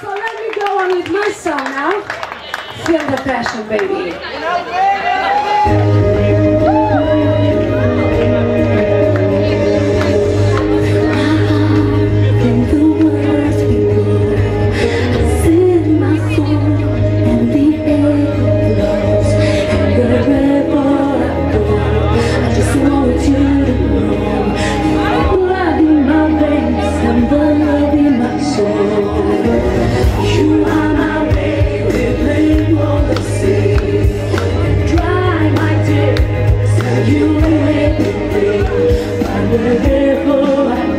So let me go on with my song now. Feel the passion, baby. people